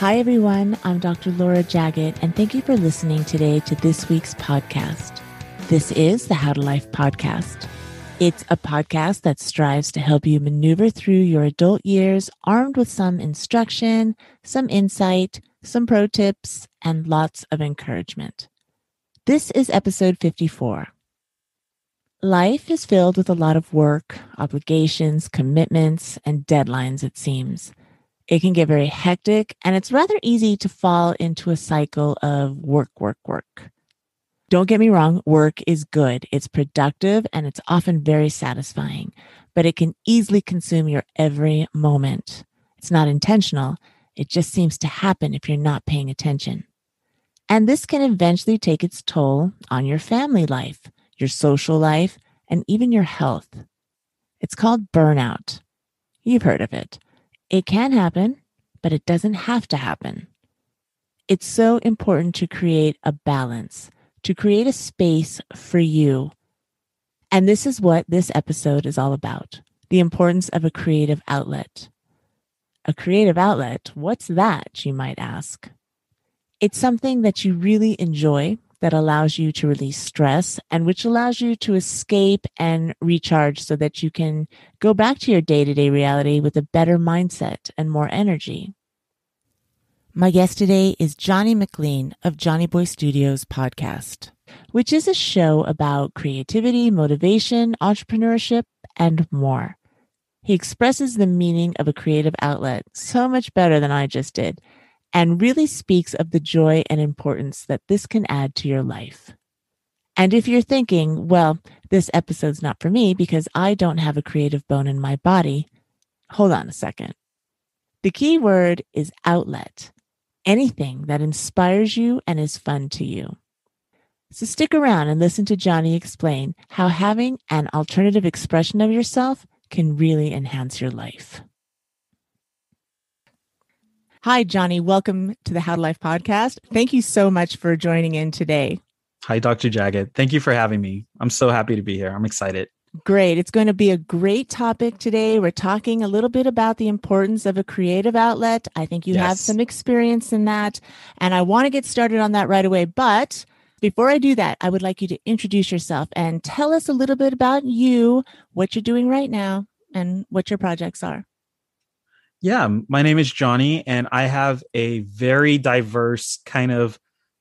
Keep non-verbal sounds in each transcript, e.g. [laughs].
Hi, everyone. I'm Dr. Laura Jaggett, and thank you for listening today to this week's podcast. This is the How to Life podcast. It's a podcast that strives to help you maneuver through your adult years armed with some instruction, some insight, some pro tips, and lots of encouragement. This is episode 54. Life is filled with a lot of work, obligations, commitments, and deadlines, it seems. It can get very hectic and it's rather easy to fall into a cycle of work, work, work. Don't get me wrong, work is good. It's productive and it's often very satisfying, but it can easily consume your every moment. It's not intentional. It just seems to happen if you're not paying attention. And this can eventually take its toll on your family life, your social life, and even your health. It's called burnout. You've heard of it. It can happen, but it doesn't have to happen. It's so important to create a balance, to create a space for you. And this is what this episode is all about the importance of a creative outlet. A creative outlet, what's that, you might ask? It's something that you really enjoy that allows you to release stress and which allows you to escape and recharge so that you can go back to your day to day reality with a better mindset and more energy. My guest today is Johnny McLean of Johnny Boy Studios podcast, which is a show about creativity, motivation, entrepreneurship, and more. He expresses the meaning of a creative outlet so much better than I just did and really speaks of the joy and importance that this can add to your life. And if you're thinking, well, this episode's not for me because I don't have a creative bone in my body, hold on a second. The key word is outlet, anything that inspires you and is fun to you. So stick around and listen to Johnny explain how having an alternative expression of yourself can really enhance your life. Hi, Johnny. Welcome to the How to Life podcast. Thank you so much for joining in today. Hi, Dr. Jaggett. Thank you for having me. I'm so happy to be here. I'm excited. Great. It's going to be a great topic today. We're talking a little bit about the importance of a creative outlet. I think you yes. have some experience in that, and I want to get started on that right away. But before I do that, I would like you to introduce yourself and tell us a little bit about you, what you're doing right now, and what your projects are. Yeah, my name is Johnny, and I have a very diverse kind of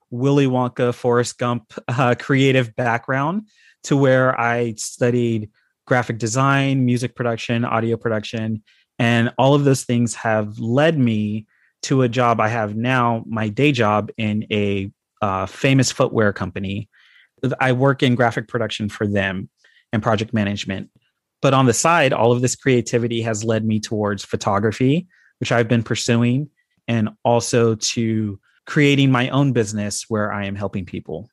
Willy Wonka, Forrest Gump [laughs] uh, creative background to where I studied graphic design, music production, audio production, and all of those things have led me to a job I have now, my day job in a uh, famous footwear company. I work in graphic production for them and project management. But on the side, all of this creativity has led me towards photography, which I've been pursuing, and also to creating my own business where I am helping people.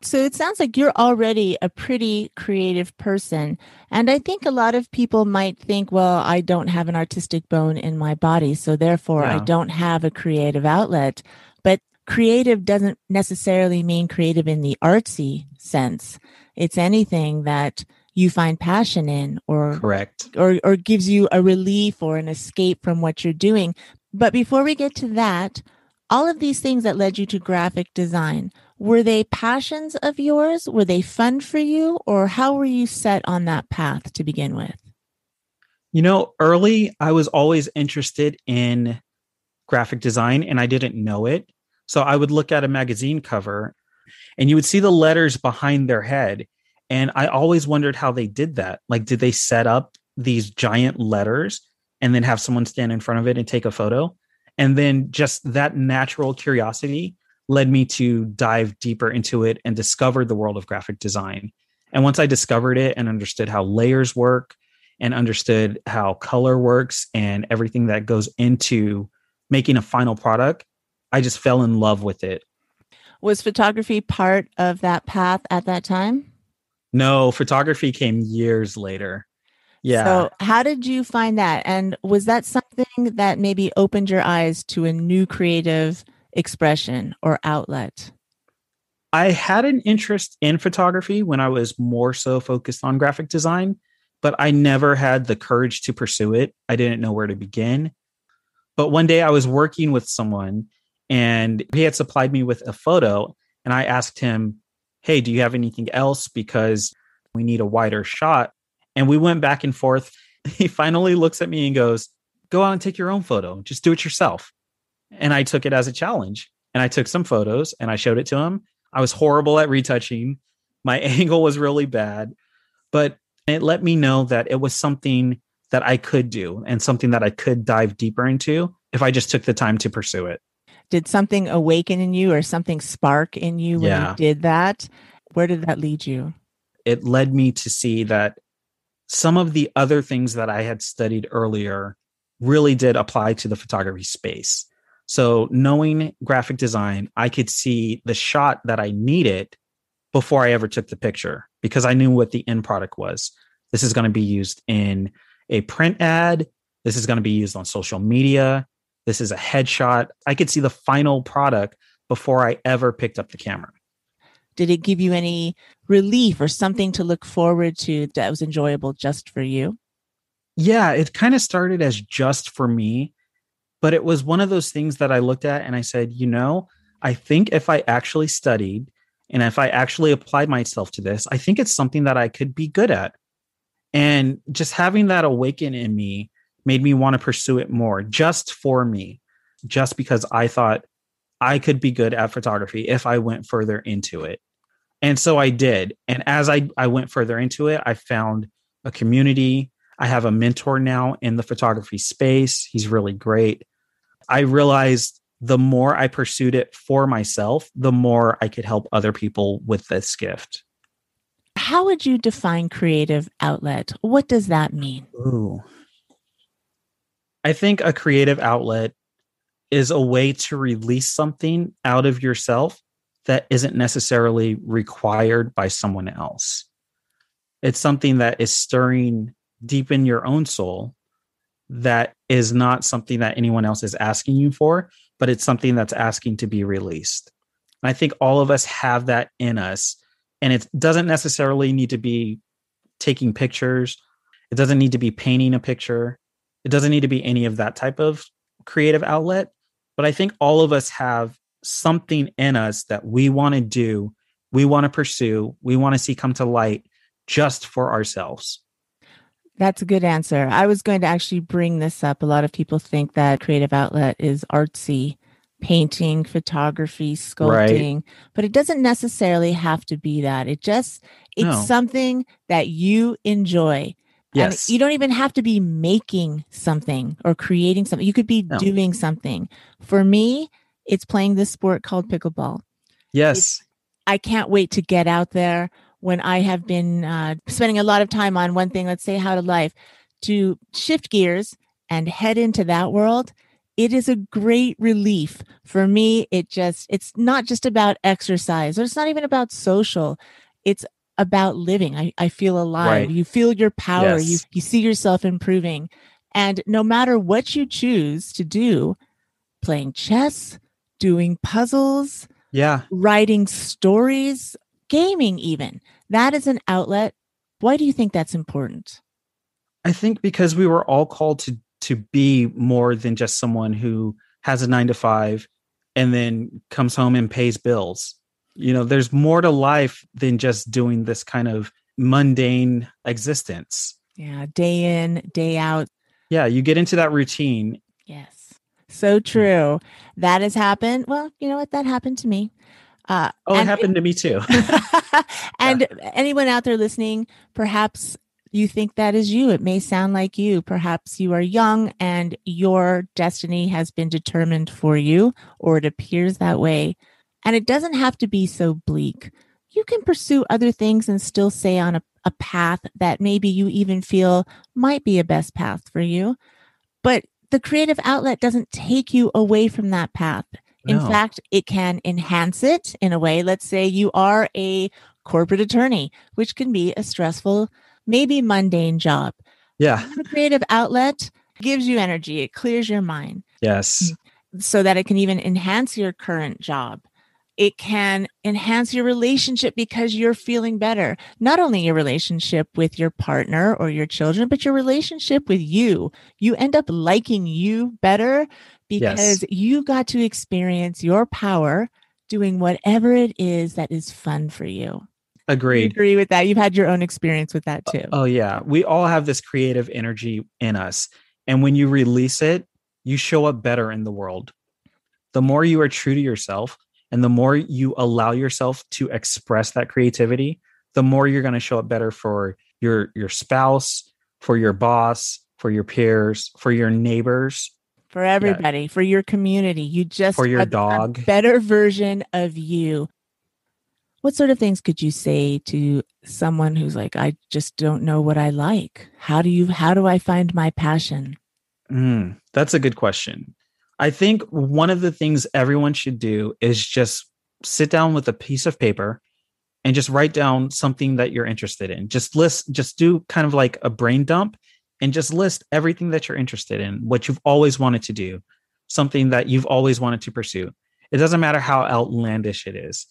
So it sounds like you're already a pretty creative person. And I think a lot of people might think, well, I don't have an artistic bone in my body. So therefore, yeah. I don't have a creative outlet. But creative doesn't necessarily mean creative in the artsy sense. It's anything that you find passion in or correct. or or gives you a relief or an escape from what you're doing. But before we get to that all of these things that led you to graphic design were they passions of yours? Were they fun for you? Or how were you set on that path to begin with? You know early i was always interested in graphic design and i didn't know it. So i would look at a magazine cover and you would see the letters behind their head and I always wondered how they did that. Like, did they set up these giant letters and then have someone stand in front of it and take a photo? And then just that natural curiosity led me to dive deeper into it and discover the world of graphic design. And once I discovered it and understood how layers work and understood how color works and everything that goes into making a final product, I just fell in love with it. Was photography part of that path at that time? No, photography came years later. Yeah. So, how did you find that? And was that something that maybe opened your eyes to a new creative expression or outlet? I had an interest in photography when I was more so focused on graphic design, but I never had the courage to pursue it. I didn't know where to begin. But one day I was working with someone and he had supplied me with a photo and I asked him, "Hey, do you have anything else because we need a wider shot?" And we went back and forth. [laughs] He finally looks at me and goes, "Go out and take your own photo. Just do it yourself." And I took it as a challenge. And I took some photos and I showed it to him I was horrible at retouching. My [laughs] angle was really bad, but it let me know that it was something that I could do and something that I could dive deeper into if I just took the time to pursue it. Did something awaken in you or something spark in you when yeah. you did that? Where did that lead you? It led me to see that some of the other things that I had studied earlier really did apply to the photography space. So knowing graphic design, I could see the shot that I needed before I ever took the picture because I knew what the end product was. This is going to be used in a print ad. This is going to be used on social media. This is a headshot. I could see the final product before I ever picked up the camera. Did it give you any relief or something to look forward to that was enjoyable just for you? Yeah, it kind of started as just for me but it was one of those things that I looked at and I said, you know, I think if I actually studied and if I actually applied myself to this, I think it's something that I could be good at. And just having that awaken in me made me want to pursue it more just for me, just because I thought I could be good at photography if I went further into it. And so I did. And as I, I went further into it, I found a community. I have a mentor now in the photography space. He's really great. I realized the more I pursued it for myself, the more I could help other people with this gift. How would you define creative outlet? What does that mean? Ooh. I think a creative outlet is a way to release something out of yourself that isn't necessarily required by someone else. It's something that is stirring deep in your own soul that is not something that anyone else is asking you for, but it's something that's asking to be released. And I think all of us have that in us. And it doesn't necessarily need to be taking pictures, it doesn't need to be painting a picture, it doesn't need to be any of that type of creative outlet. But I think all of us have something in us that we want to do, we want to pursue, we want to see come to light just for ourselves. That's a good answer. I was going to actually bring this up. A lot of people think that creative outlet is artsy, painting, photography, sculpting, right. but it doesn't necessarily have to be that. It just it's no. something that you enjoy. Yes. And you don't even have to be making something or creating something. You could be no. doing something. For me, it's playing this sport called pickleball. Yes. It's, I can't wait to get out there when I have been uh, spending a lot of time on one thing, let's say how to life, to shift gears and head into that world, it is a great relief for me. It just, it's not just about exercise or it's not even about social. It's about living. I, I feel alive. Right. You feel your power. Yes. You, you see yourself improving. And no matter what you choose to do, playing chess, doing puzzles, yeah, writing stories, gaming, even. That is an outlet. Why do you think that's important? I think because we were all called to to be more than just someone who has a nine to five and then comes home and pays bills. You know, there's more to life than just doing this kind of mundane existence. Yeah, day in, day out. Yeah, you get into that routine. Yes. So true. That has happened. Well, you know what? That happened to me. Uh, oh, it happened to me too. [laughs] and [laughs] yeah. anyone out there listening, perhaps you think that is you. It may sound like you. Perhaps you are young and your destiny has been determined for you, or it appears that way. And it doesn't have to be so bleak. You can pursue other things and still stay on a, a path that maybe you even feel might be a best path for you. But the creative outlet doesn't take you away from that path. In no. fact, it can enhance it in a way. Let's say you are a corporate attorney, which can be a stressful, maybe mundane job. Yeah. A creative outlet gives you energy, it clears your mind. Yes. So that it can even enhance your current job. It can enhance your relationship because you're feeling better. Not only your relationship with your partner or your children, but your relationship with you. You end up liking you better because yes. you got to experience your power doing whatever it is that is fun for you. Agreed. agree with that. You've had your own experience with that oh, too. Oh, yeah. We all have this creative energy in us. And when you release it, you show up better in the world. The more you are true to yourself and the more you allow yourself to express that creativity, the more you're going to show up better for your your spouse, for your boss, for your peers, for your neighbors, for everybody, yeah. for your community. You just for your dog, better version of you. What sort of things could you say to someone who's like i just don't know what i like. How do you how do i find my passion? Mm, that's a good question i think one of the things everyone should do is just sit down with a piece of paper and just write down something that you're interested in just list just do kind of like a brain dump and just list everything that you're interested in what you've always wanted to do something that you've always wanted to pursue it doesn't matter how outlandish it is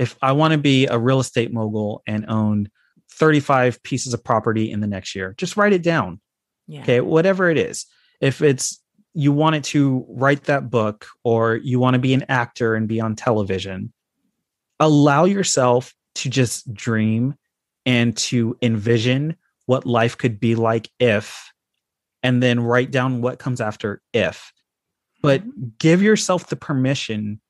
if I want to be a real estate mogul and own 35 pieces of property in the next year, just write it down. Yeah. Okay, whatever it is. If it's you wanted to write that book or you want to be an actor and be on television, allow yourself to just dream and to envision what life could be like if, and then write down what comes after if. But mm-hmm. give yourself the permission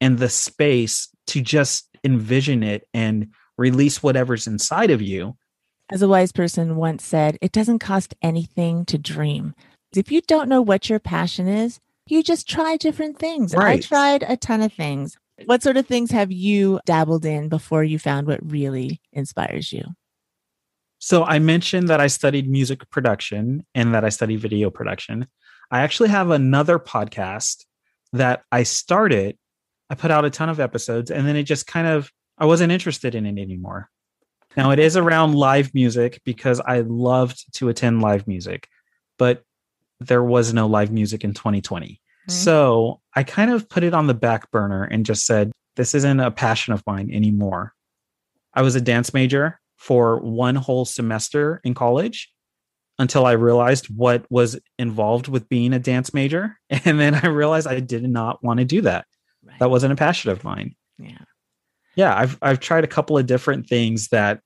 and the space to just envision it and release whatever's inside of you. As a wise person once said, it doesn't cost anything to dream. If you don't know what your passion is, you just try different things. Right. I tried a ton of things. What sort of things have you dabbled in before you found what really inspires you? So I mentioned that I studied music production and that I studied video production. I actually have another podcast that I started I put out a ton of episodes and then it just kind of I wasn't interested in it anymore. Now it is around live music because I loved to attend live music, but there was no live music in 2020. Mm-hmm. So I kind of put it on the back burner and just said, this isn't a passion of mine anymore. I was a dance major for one whole semester in college until I realized what was involved with being a dance major. [laughs] And then I realized I did not want to do that. Right. That wasn't a passion of mine. Yeah. Yeah, I've I've tried a couple of different things that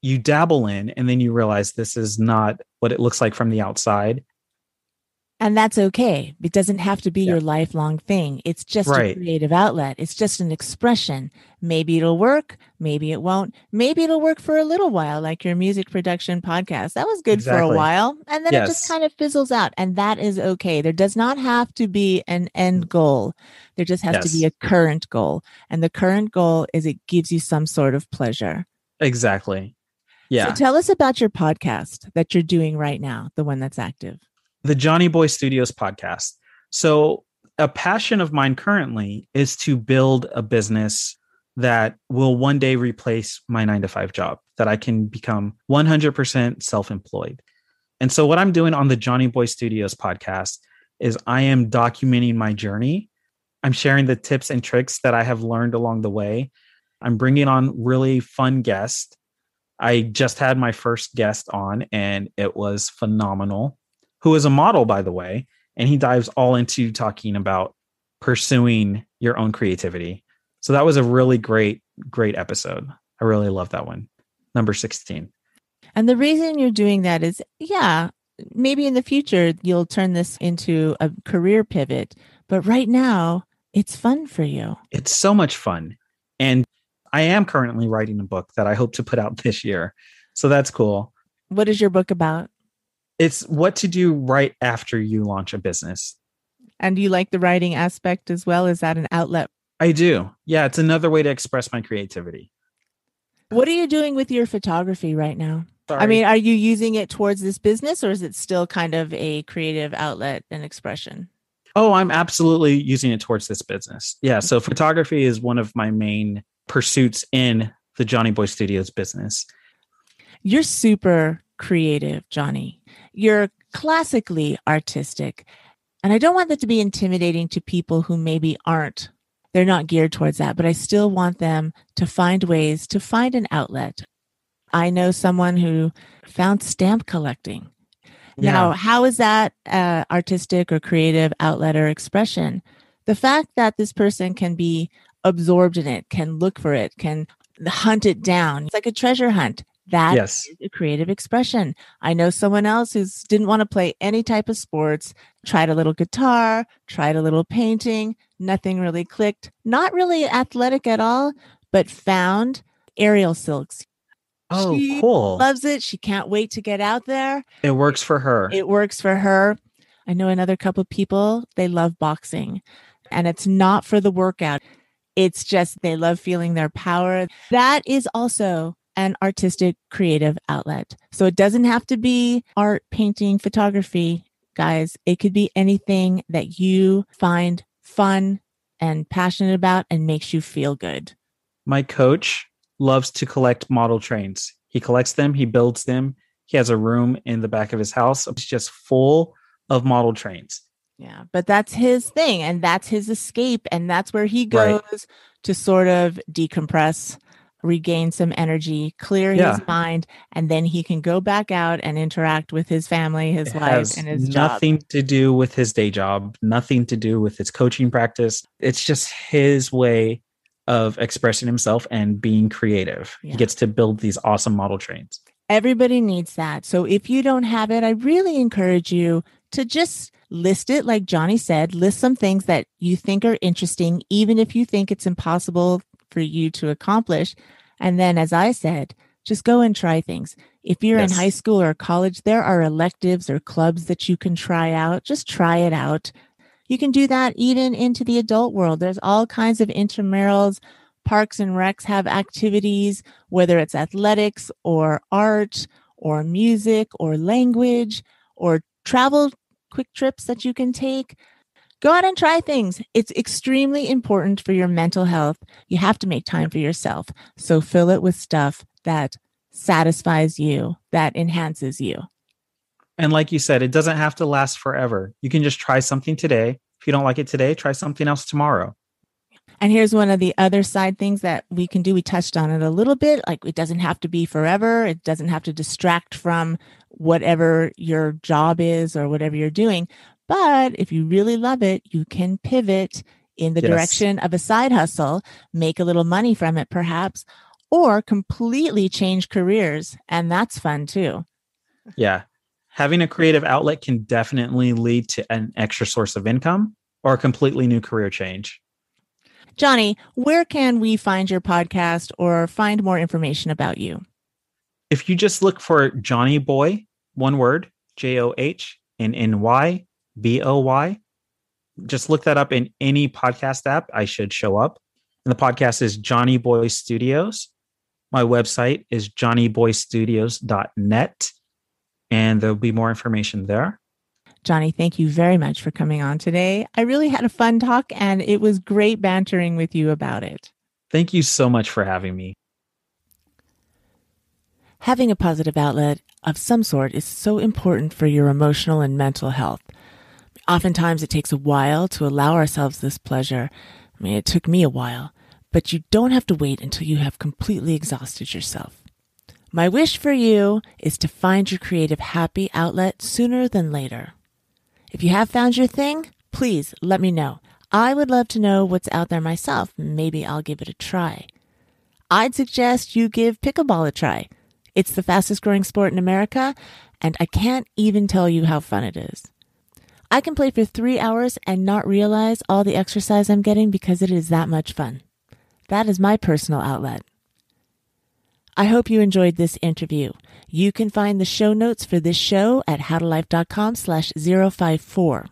you dabble in and then you realize this is not what it looks like from the outside and that's okay. It doesn't have to be yeah. your lifelong thing. It's just right. a creative outlet. It's just an expression. Maybe it'll work. Maybe it won't. Maybe it'll work for a little while, like your music production podcast. That was good exactly. for a while. And then yes. it just kind of fizzles out. And that is okay. There does not have to be an end goal. There just has yes. to be a current goal. And the current goal is it gives you some sort of pleasure. Exactly. Yeah. So tell us about your podcast that you're doing right now, the one that's active the Johnny Boy Studios podcast. So, a passion of mine currently is to build a business that will one day replace my nine to five job, that I can become 100% self employed. And so, what I'm doing on the Johnny Boy Studios podcast is I am documenting my journey. I'm sharing the tips and tricks that I have learned along the way. I'm bringing on really fun guests. I just had my first guest on, and it was phenomenal who is a model, by the way, and he dives all into talking about pursuing your own creativity. So that was a really great, great episode. I really love that one. Number 16. And the reason you're doing that is, yeah, maybe in the future you'll turn this into a career pivot, but right now it's fun for you. It's so much fun. And I am currently writing a book that I hope to put out [laughs] this year. So that's cool. What is your book about? It's what to do right after you launch a business. And do you like the writing aspect as well? Is that an outlet? I do. Yeah, it's another way to express my creativity. What are you doing with your photography right now? Sorry. I mean, are you using it towards this business or is it still kind of a creative outlet and expression? Oh, I'm absolutely using it towards this business. Yeah. So photography is one of my main pursuits in the Johnny Boy Studios business. You're super creative, Johnny. You're classically artistic. And I don't want that to be intimidating to people who maybe aren't they're not geared towards that, but I still want them to find ways to find an outlet. I know someone who found stamp collecting. Yeah. Now, how is that uh, artistic or creative outlet or expression? The fact that this person can be absorbed in it, can look for it, can hunt it down. It's like a treasure hunt. That yes. is a creative expression. I know someone else who didn't want to play any type of sports, tried a little guitar, tried a little painting, nothing really clicked, not really athletic at all, but found aerial silks. Oh, she cool. Loves it. She can't wait to get out there. It works for her. It works for her. I know another couple of people, they love boxing and it's not for the workout. It's just they love feeling their power. That is also an artistic creative outlet. So it doesn't have to be art, painting, photography, guys. It could be anything that you find fun and passionate about and makes you feel good. My coach loves to collect model trains. He collects them, he builds them. He has a room in the back of his house. It's just full of model trains. Yeah, but that's his thing and that's his escape. And that's where he goes right. to sort of decompress, regain some energy, clear yeah. his mind, and then he can go back out and interact with his family, his it wife, and his nothing job. to do with his day job, nothing to do with his coaching practice. It's just his way of expressing himself and being creative. Yeah. He gets to build these awesome model trains. Everybody needs that. So if you don't have it, I really encourage you to just list it like Johnny said, list some things that you think are interesting, even if you think it's impossible for you to accomplish. And then, as I said, just go and try things. If you're yes. in high school or college, there are electives or clubs that you can try out. Just try it out. You can do that even into the adult world. There's all kinds of intramurals. Parks and recs have activities, whether it's athletics or art or music or language or travel quick trips that you can take. Go out and try things. It's extremely important for your mental health. You have to make time for yourself. So fill it with stuff that satisfies you, that enhances you. And like you said, it doesn't have to last forever. You can just try something today. If you don't like it today, try something else tomorrow. And here's one of the other side things that we can do. We touched on it a little bit. Like it doesn't have to be forever. It doesn't have to distract from whatever your job is or whatever you're doing. But if you really love it, you can pivot in the yes. direction of a side hustle, make a little money from it perhaps, or completely change careers. And that's fun too. Yeah. Having a creative outlet can definitely lead to an extra source of income or a completely new career change. Johnny, where can we find your podcast or find more information about you? If you just look for Johnny Boy, one word, J O H N N Y B O Y, just look that up in any podcast app. I should show up. And the podcast is Johnny Boy Studios. My website is johnnyboystudios.net, and there'll be more information there. Johnny, thank you very much for coming on today. I really had a fun talk and it was great bantering with you about it. Thank you so much for having me. Having a positive outlet of some sort is so important for your emotional and mental health. Oftentimes, it takes a while to allow ourselves this pleasure. I mean, it took me a while, but you don't have to wait until you have completely exhausted yourself. My wish for you is to find your creative happy outlet sooner than later. If you have found your thing, please let me know. I would love to know what's out there myself. Maybe I'll give it a try. I'd suggest you give pickleball a try. It's the fastest growing sport in America, and I can't even tell you how fun it is. I can play for three hours and not realize all the exercise I'm getting because it is that much fun. That is my personal outlet. I hope you enjoyed this interview. You can find the show notes for this show at howtolife.com slash 054.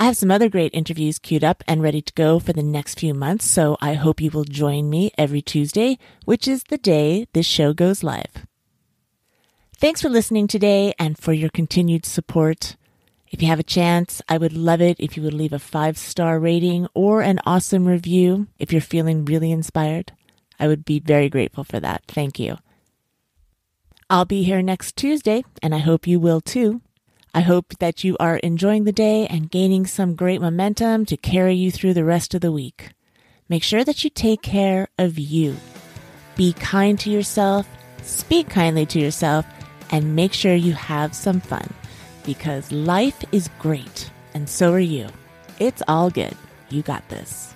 I have some other great interviews queued up and ready to go for the next few months, so I hope you will join me every Tuesday, which is the day this show goes live. Thanks for listening today and for your continued support. If you have a chance, I would love it if you would leave a five star rating or an awesome review if you're feeling really inspired. I would be very grateful for that. Thank you. I'll be here next Tuesday, and I hope you will too. I hope that you are enjoying the day and gaining some great momentum to carry you through the rest of the week. Make sure that you take care of you. Be kind to yourself, speak kindly to yourself, and make sure you have some fun because life is great and so are you. It's all good. You got this.